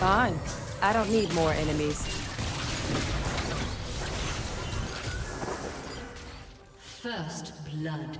Fine. I don't need more enemies. First blood.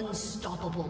Unstoppable.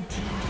Red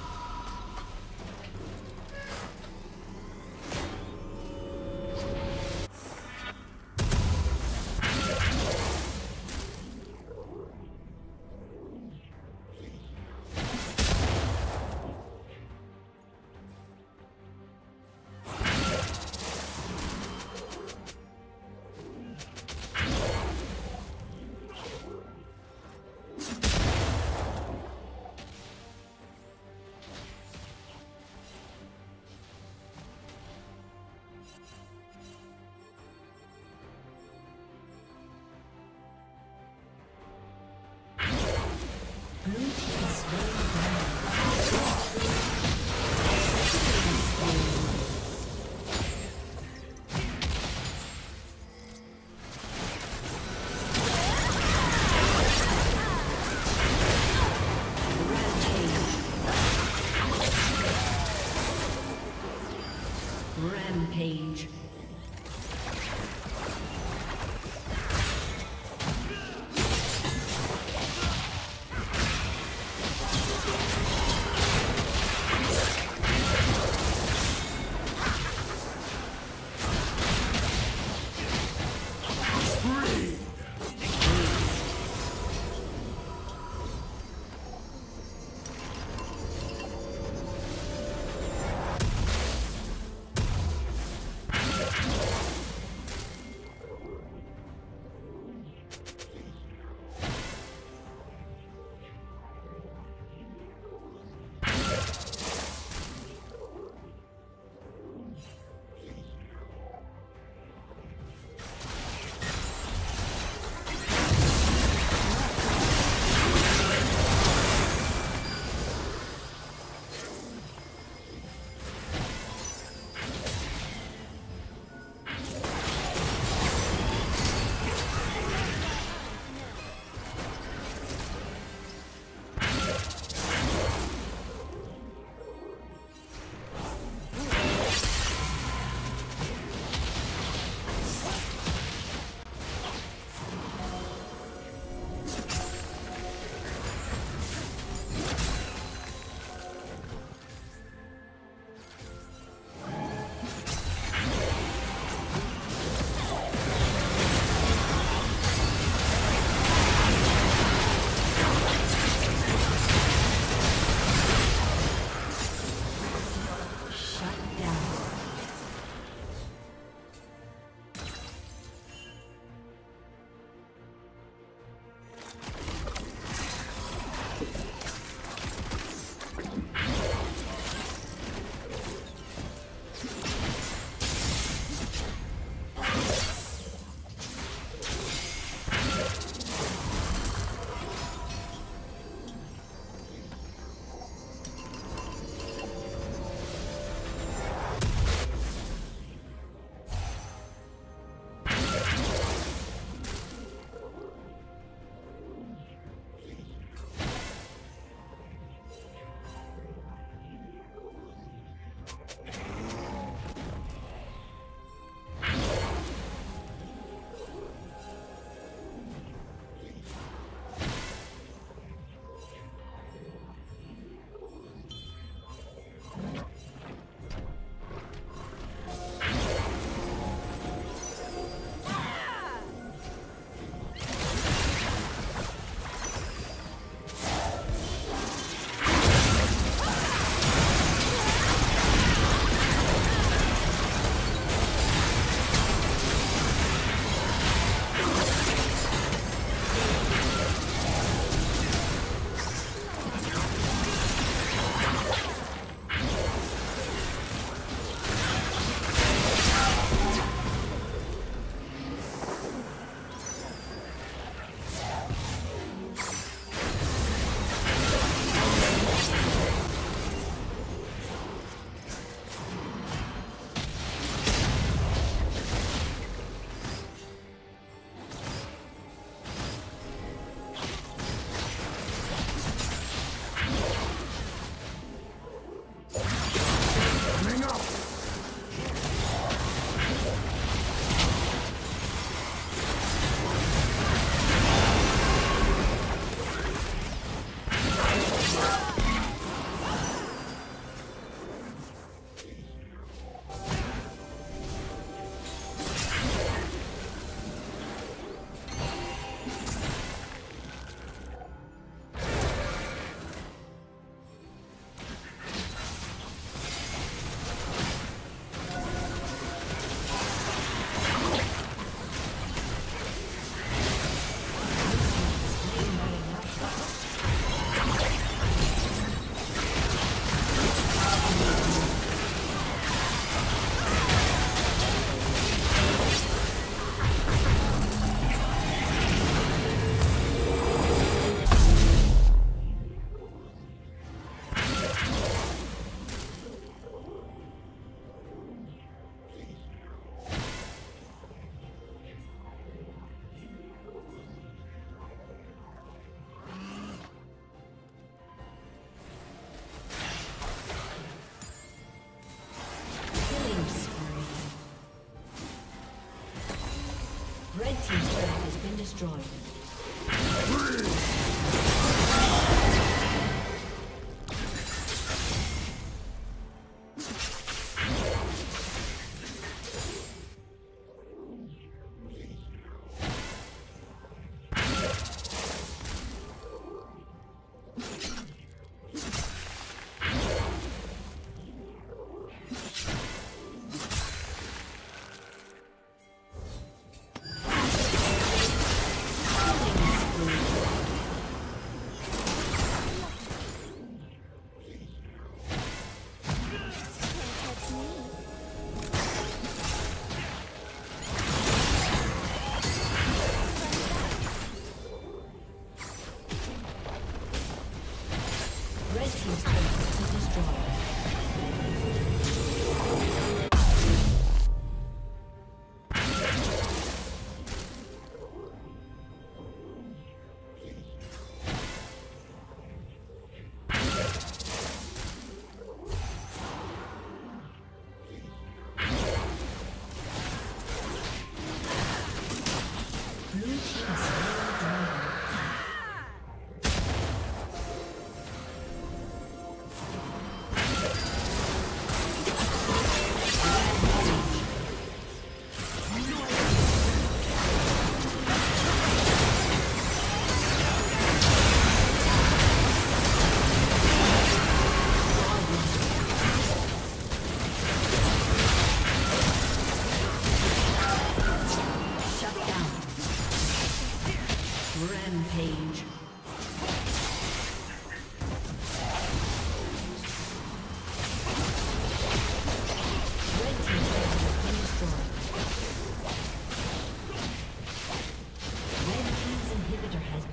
Battle!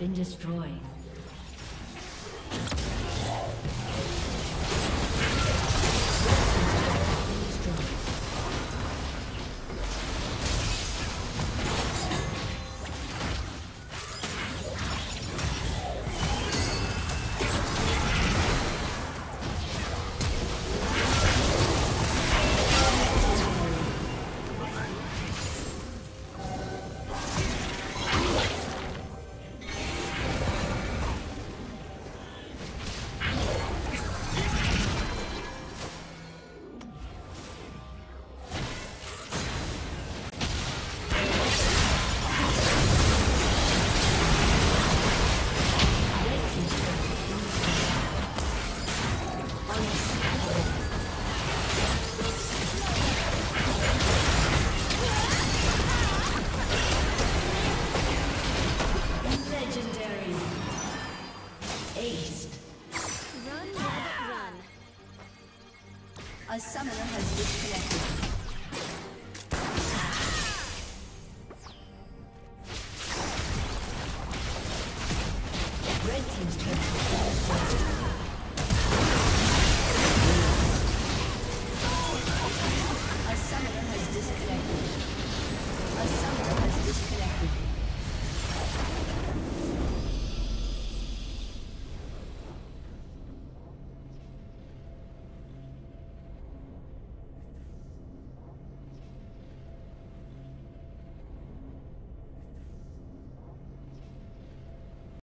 Destroyed.